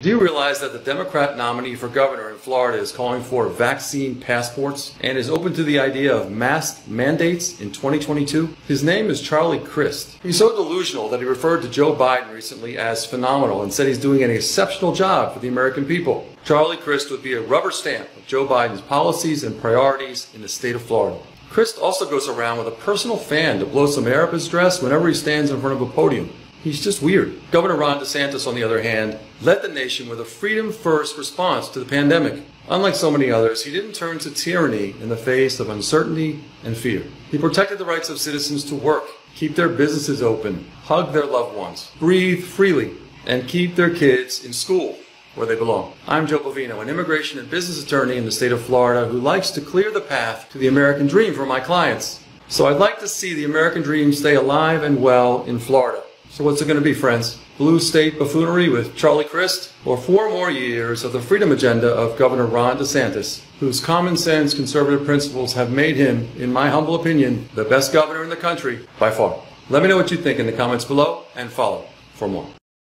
Do you realize that the Democrat nominee for governor in Florida is calling for vaccine passports and is open to the idea of mask mandates in 2022? His name is Charlie Crist. He's so delusional that he referred to Joe Biden recently as phenomenal and said he's doing an exceptional job for the American people. Charlie Crist would be a rubber stamp of Joe Biden's policies and priorities in the state of Florida. Crist also goes around with a personal fan to blow some air up his dress whenever he stands in front of a podium. He's just weird. Governor Ron DeSantis, on the other hand, led the nation with a freedom first response to the pandemic. Unlike so many others, he didn't turn to tyranny in the face of uncertainty and fear. He protected the rights of citizens to work, keep their businesses open, hug their loved ones, breathe freely, and keep their kids in school where they belong. I'm Joe Bovino, an immigration and business attorney in the state of Florida who likes to clear the path to the American dream for my clients. So I'd like to see the American dream stay alive and well in Florida. So what's it going to be, friends? Blue state buffoonery with Charlie Crist? Or four more years of the freedom agenda of Governor Ron DeSantis, whose common sense conservative principles have made him, in my humble opinion, the best governor in the country by far? Let me know what you think in the comments below and follow for more.